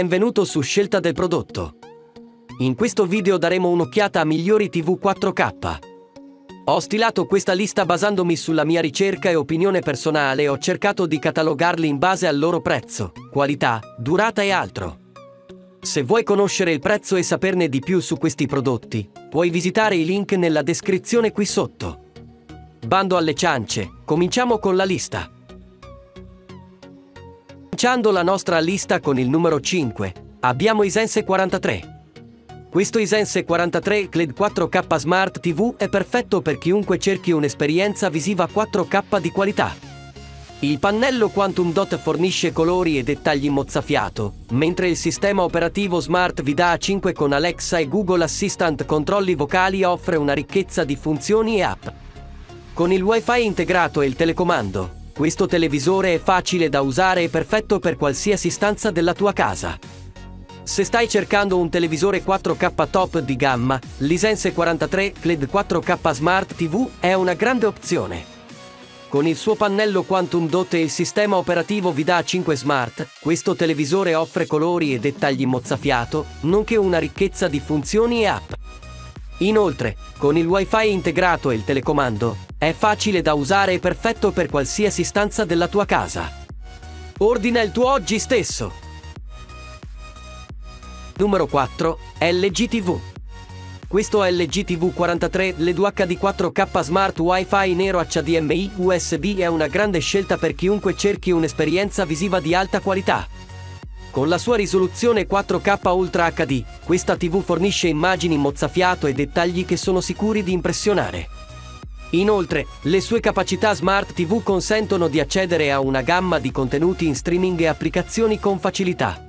Benvenuto su Scelta del prodotto. In questo video daremo un'occhiata a migliori TV 4K. Ho stilato questa lista basandomi sulla mia ricerca e opinione personale e ho cercato di catalogarli in base al loro prezzo, qualità, durata e altro. Se vuoi conoscere il prezzo e saperne di più su questi prodotti, puoi visitare i link nella descrizione qui sotto. Bando alle ciance, cominciamo con la lista. Cominciando la nostra lista con il numero 5, abbiamo Isense 43. Questo Isense 43 CLED 4K Smart TV è perfetto per chiunque cerchi un'esperienza visiva 4K di qualità. Il pannello Quantum Dot fornisce colori e dettagli mozzafiato, mentre il sistema operativo Smart VIDA 5 con Alexa e Google Assistant controlli vocali offre una ricchezza di funzioni e app. Con il Wi-Fi integrato e il telecomando, questo televisore è facile da usare e perfetto per qualsiasi stanza della tua casa. Se stai cercando un televisore 4K top di gamma, l'Isense 43 LED 4K Smart TV è una grande opzione. Con il suo pannello Quantum Dot e il sistema operativo VIDA 5 Smart, questo televisore offre colori e dettagli mozzafiato, nonché una ricchezza di funzioni e app. Inoltre, con il Wi-Fi integrato e il telecomando, è facile da usare e perfetto per qualsiasi stanza della tua casa. Ordina il tuo oggi stesso! Numero 4. LG TV. Questo LG TV 43 LED HD 4K Smart Wi-Fi nero HDMI USB è una grande scelta per chiunque cerchi un'esperienza visiva di alta qualità. Con la sua risoluzione 4K Ultra HD, questa TV fornisce immagini mozzafiato e dettagli che sono sicuri di impressionare. Inoltre, le sue capacità Smart TV consentono di accedere a una gamma di contenuti in streaming e applicazioni con facilità.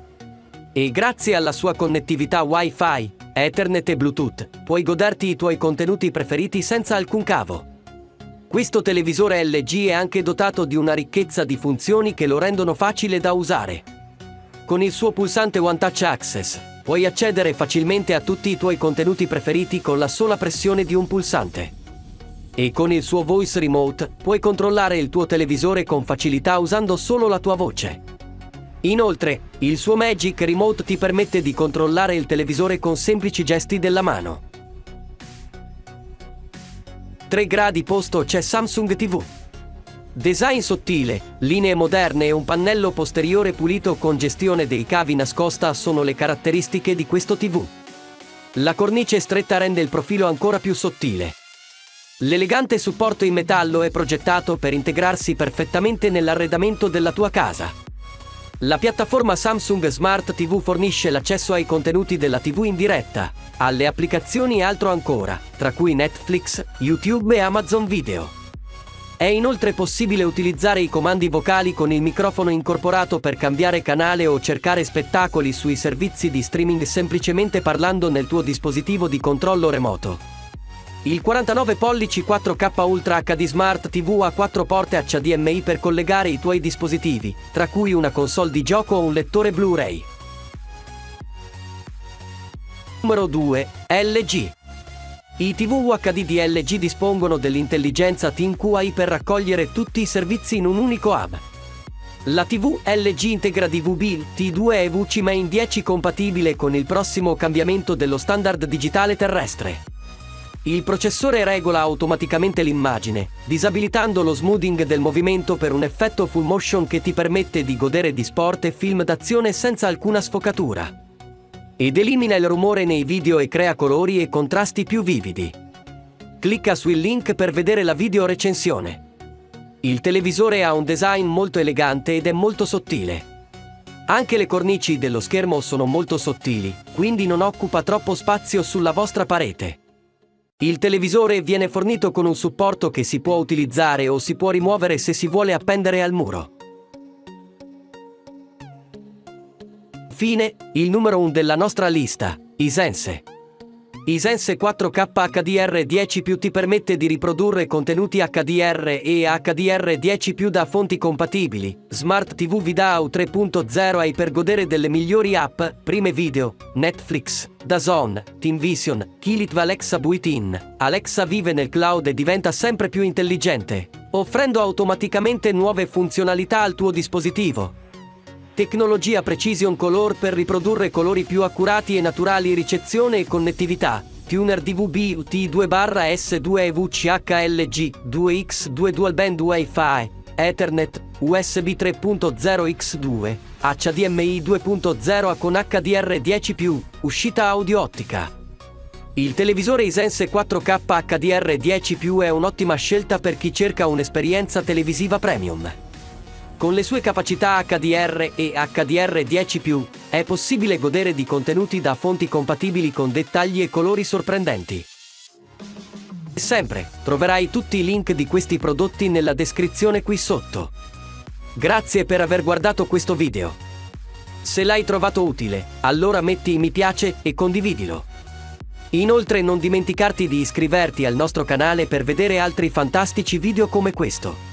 E grazie alla sua connettività Wi-Fi, Ethernet e Bluetooth, puoi goderti i tuoi contenuti preferiti senza alcun cavo. Questo televisore LG è anche dotato di una ricchezza di funzioni che lo rendono facile da usare. Con il suo pulsante One Touch Access, puoi accedere facilmente a tutti i tuoi contenuti preferiti con la sola pressione di un pulsante. E con il suo Voice Remote puoi controllare il tuo televisore con facilità usando solo la tua voce. Inoltre, il suo Magic Remote ti permette di controllare il televisore con semplici gesti della mano. 3 gradi posto c'è Samsung TV. Design sottile, linee moderne e un pannello posteriore pulito con gestione dei cavi nascosta sono le caratteristiche di questo TV. La cornice stretta rende il profilo ancora più sottile. L'elegante supporto in metallo è progettato per integrarsi perfettamente nell'arredamento della tua casa. La piattaforma Samsung Smart TV fornisce l'accesso ai contenuti della TV in diretta, alle applicazioni e altro ancora, tra cui Netflix, YouTube e Amazon Video. È inoltre possibile utilizzare i comandi vocali con il microfono incorporato per cambiare canale o cercare spettacoli sui servizi di streaming semplicemente parlando nel tuo dispositivo di controllo remoto. Il 49 pollici 4K Ultra HD Smart TV ha 4 porte HDMI per collegare i tuoi dispositivi, tra cui una console di gioco o un lettore Blu-ray. Numero 2. LG. I TV UHD di LG dispongono dell'intelligenza QI per raccogliere tutti i servizi in un unico hub. La TV LG integra DVB, T2 e VCMain 10 compatibile con il prossimo cambiamento dello standard digitale terrestre. Il processore regola automaticamente l'immagine, disabilitando lo smoothing del movimento per un effetto full motion che ti permette di godere di sport e film d'azione senza alcuna sfocatura ed elimina il rumore nei video e crea colori e contrasti più vividi. Clicca sul link per vedere la video recensione. Il televisore ha un design molto elegante ed è molto sottile. Anche le cornici dello schermo sono molto sottili, quindi non occupa troppo spazio sulla vostra parete. Il televisore viene fornito con un supporto che si può utilizzare o si può rimuovere se si vuole appendere al muro. Infine, il numero 1 della nostra lista, Isense. Isense 4K HDR10 ti permette di riprodurre contenuti HDR e HDR10 da fonti compatibili. Smart TV VIDAO 3.0 hai per godere delle migliori app, prime video, Netflix, DAZN, TeamVision, Kilit Alexa Buitin. Alexa vive nel cloud e diventa sempre più intelligente, offrendo automaticamente nuove funzionalità al tuo dispositivo. Tecnologia Precision Color per riprodurre colori più accurati e naturali, ricezione e connettività. Tuner DVB UT2-S2 VCHLG 2X2 Dual Band Wi-Fi Ethernet USB 3.0 X2 HDMI 2.0 con HDR10+, uscita audio ottica. Il televisore Isense 4K HDR10+, è un'ottima scelta per chi cerca un'esperienza televisiva premium. Con le sue capacità HDR e HDR10+, è possibile godere di contenuti da fonti compatibili con dettagli e colori sorprendenti. Sempre, troverai tutti i link di questi prodotti nella descrizione qui sotto. Grazie per aver guardato questo video. Se l'hai trovato utile, allora metti mi piace e condividilo. Inoltre non dimenticarti di iscriverti al nostro canale per vedere altri fantastici video come questo.